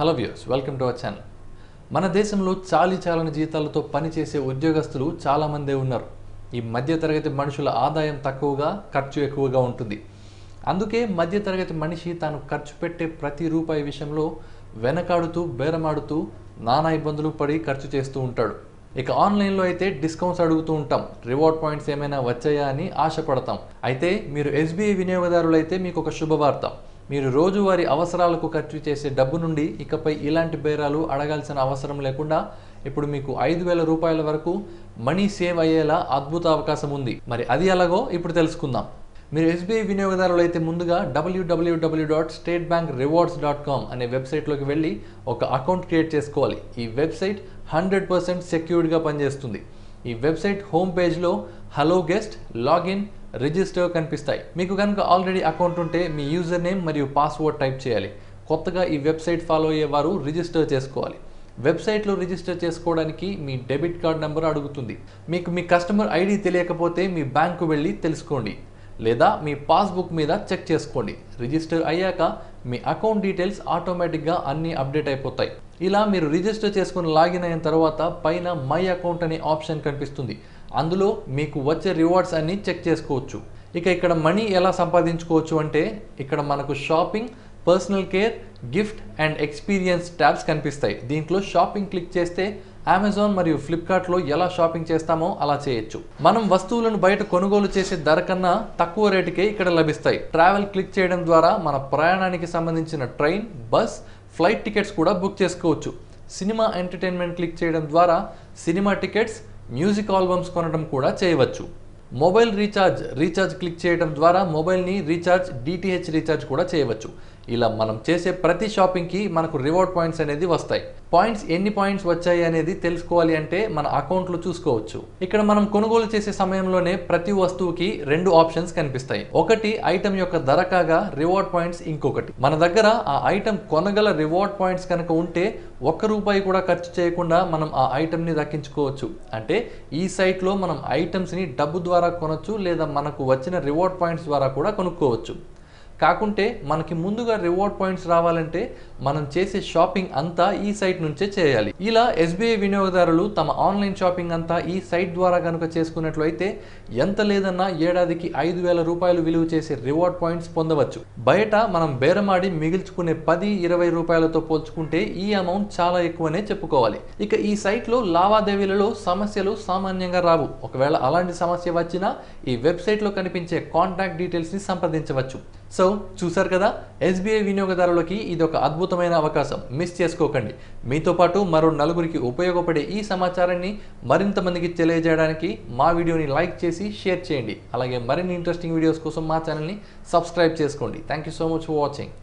Hello views welcome to our channel మన దేశంలో చాలి చాలని జీతాలతో పనిచేసే ఉద్యోగస్తులు చాలామందే ఉన్నారు. ఈ మధ్యతరగతి మనుషుల ఆదాయం తక్కువగా ఖర్చు ఎక్కువగా ఉంటుంది. అందుకే మధ్యతరగతి మనిషి తాను ఖర్చు పెట్టే ప్రతి రూపాయి విషయంలో వెనకాడుతూ బేరమాడుతూ నానా ఇబ్బందులు పడి ఖర్చు చేస్తూ ఉంటాడు. ఇక ఆన్లైన్లో అయితే డిస్కౌంట్స్ అడుగుతూ ఉంటాం. రివార్డ్ పాయింట్స్ ఏమైనా వచ్చాయా అని ఆశపడతాం. అయితే మీరు ఎస్బీఐ వినియోగదారులైతే మీకు ఒక శుభవార్త. మీరు రోజువారీ అవసరాలకు ఖర్చు చేసే డబ్బు నుండి ఇకపై ఇలాంటి బేరాలు అడగాల్సిన అవసరం లేకుండా ఇప్పుడు మీకు ఐదు వేల రూపాయల వరకు మనీ సేవ్ అయ్యేలా అద్భుత అవకాశం ఉంది. మరి అది ఎలాగో ఇప్పుడు తెలుసుకుందాం. మీరు ఎస్బీఐ వినియోగదారులు అయితే ముందుగా WWW dot State Bank rewards dot com అనే వెబ్సైట్లోకి వెళ్ళి ఒక అకౌంట్ క్రియేట్ చేసుకోవాలి. ఈ వెబ్సైట్ హండ్రెడ్ పర్సెంట్ సెక్యూర్డ్గా పనిచేస్తుంది. ఈ వెబ్సైట్ హోమ్ పేజ్లో హలో గెస్ట్ లాగిన్ రిజిస్టర్ కనిపిస్తాయి. మీకు కనుక ఆల్రెడీ అకౌంట్ ఉంటే మీ యూజర్ నేమ్ మరియు పాస్వర్డ్ టైప్ చేయాలి. కొత్తగా ఈ వెబ్సైట్ ఫాలో అయ్యేవారు రిజిస్టర్ చేసుకోవాలి. వెబ్సైట్లో రిజిస్టర్ చేసుకోవడానికి మీ డెబిట్ కార్డ్ నెంబర్ అడుగుతుంది. మీకు మీ కస్టమర్ ఐడి తెలియకపోతే మీ బ్యాంకు వెళ్ళి తెలుసుకోండి. లేదా మీ పాస్బుక్ మీద చెక్ చేసుకోండి. రిజిస్టర్ అయ్యాక మీ అకౌంట్ డీటెయిల్స్ ఆటోమేటిక్గా అన్నీ అప్డేట్ అయిపోతాయి. ఇలా మీరు రిజిస్టర్ చేసుకుని లాగిన్ అయిన తర్వాత పైన మై అకౌంట్ అనే ఆప్షన్ కనిపిస్తుంది. అందులో మీకు వచ్చే రివార్డ్స్ అన్నీ చెక్ చేసుకోవచ్చు. ఇక ఇక్కడ మనీ ఎలా సంపాదించుకోవచ్చు అంటే ఇక్కడ మనకు shopping personal care gift and experience tabs కనిపిస్తాయి. దీంట్లో షాపింగ్ క్లిక్ చేస్తే అమెజాన్ మరియు ఫ్లిప్కార్ట్లో ఎలా షాపింగ్ చేస్తామో అలా చేయొచ్చు. మనం వస్తువులను బయట కొనుగోలు చేసే ధర కన్నా తక్కువ రేటుకే ఇక్కడ లభిస్తాయి. ట్రావెల్ క్లిక్ చేయడం ద్వారా మన ప్రయాణానికి సంబంధించిన ట్రైన్ బస్ ఫ్లైట్ టికెట్స్ కూడా బుక్ చేసుకోవచ్చు. సినిమా ఎంటర్టైన్మెంట్ క్లిక్ చేయడం ద్వారా సినిమా టికెట్స్ మ్యూజిక్ ఆల్బమ్స్ కొనడం కూడా చేయవచ్చు. మొబైల్ రీఛార్జ్ రీఛార్జ్ క్లిక్ చేయడం ద్వారా మొబైల్ని రీఛార్జ్ డిటిహెచ్ రీఛార్జ్ కూడా చేయవచ్చు. ఇలా మనం చేసే ప్రతి షాపింగ్కి మనకు రివార్డ్ పాయింట్స్ అనేది వస్తాయి. పాయింట్స్ ఎన్ని పాయింట్స్ వచ్చాయి అనేది తెలుసుకోవాలి అంటే మన అకౌంట్లో చూసుకోవచ్చు. ఇక్కడ మనం కొనుగోలు చేసే సమయంలోనే ప్రతి వస్తువుకి రెండు ఆప్షన్స్ కనిపిస్తాయి. ఒకటి ఐటమ్ యొక్క ధర కాగా రివార్డ్ పాయింట్స్ ఇంకొకటి. మన దగ్గర ఆ ఐటమ్ కొనగల రివార్డ్ పాయింట్స్ కనుక ఉంటే ఒక్క రూపాయి కూడా ఖర్చు చేయకుండా మనం ఆ ఐటమ్ని దక్కించుకోవచ్చు. అంటే ఈ సైట్లో మనం ఐటమ్స్ని డబ్బు ద్వారా కొనొచ్చు లేదా మనకు వచ్చిన రివార్డ్ పాయింట్స్ ద్వారా కూడా కొనుక్కోవచ్చు. కాకుంటే మనకి ముందుగా రివార్డ్ పాయింట్స్ రావాలంటే మనం చేసే షాపింగ్ అంతా ఈ సైట్ నుంచే చేయాలి. ఇలా ఎస్బీఐ వినియోగదారులు తమ ఆన్లైన్ షాపింగ్ అంతా ఈ సైట్ ద్వారా కనుక చేసుకున్నట్లయితే ఎంత లేదన్నా ఏడాదికి ఐదు వేల రూపాయలు విలువ చేసే రివార్డ్ పాయింట్స్ పొందవచ్చు. బయట మనం బేరమాడి మిగిల్చుకునే పది ఇరవై రూపాయలతో పోల్చుకుంటే ఈ అమౌంట్ చాలా ఎక్కువనే చెప్పుకోవాలి. ఇక ఈ సైట్లో లావాదేవీలలో సమస్యలు సామాన్యంగా రావు. ఒకవేళ అలాంటి సమస్య వచ్చినా ఈ వెబ్సైట్లో కనిపించే కాంటాక్ట్ డీటెయిల్స్ని సంప్రదించవచ్చు. సో చూసారు కదా? ఎస్బీఐ వినియోగదారులకి ఇది ఒక అద్భుతమైన అవకాశం. మిస్ చేసుకోకండి. మీతో పాటు మరో నలుగురికి ఉపయోగపడే ఈ సమాచారాన్ని మరింత మందికి తెలియజేయడానికి మా వీడియోని లైక్ చేసి షేర్ చేయండి. అలాగే మరిన్ని ఇంట్రెస్టింగ్ వీడియోస్ కోసం మా ఛానల్ని సబ్స్క్రైబ్ చేసుకోండి. Thank you so much for watching